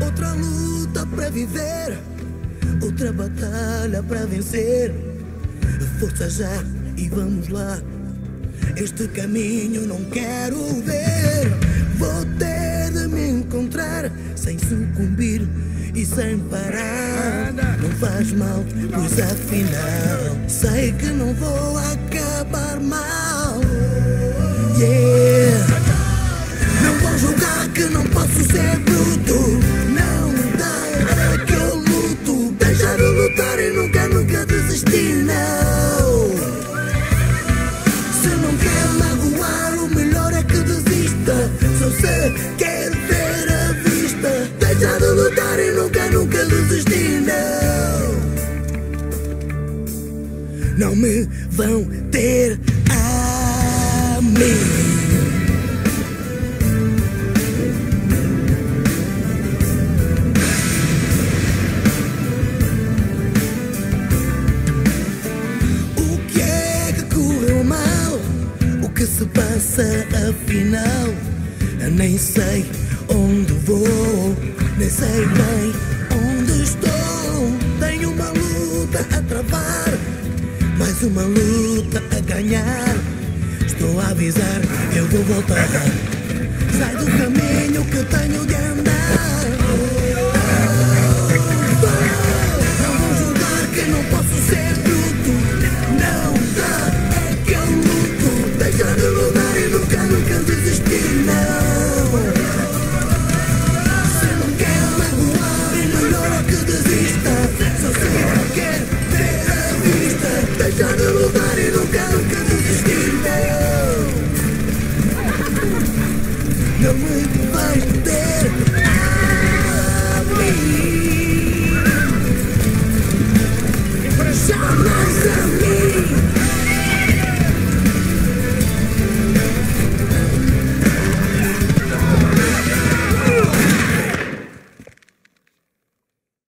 Outra luta para viver, outra batalha para vencer. Força já e vamos lá. Este caminho não quero ver. Vou ter de me encontrar sem sucumbir e sem parar. Faz mal, pois afinal sei que não vou acabar mal. Yeah. Não vou julgar que não posso ser bruto. Não dá, é que eu luto. Deixar de lutar e nunca, nunca desistir, não. Se não quer magoar, o melhor é que desista. Se quer ver Não me vão ter a mim. É que se passa afinal? Eu nem sei onde vou, nem sei bem uma luta a ganhar. Estou a avisar, eu vou voltar.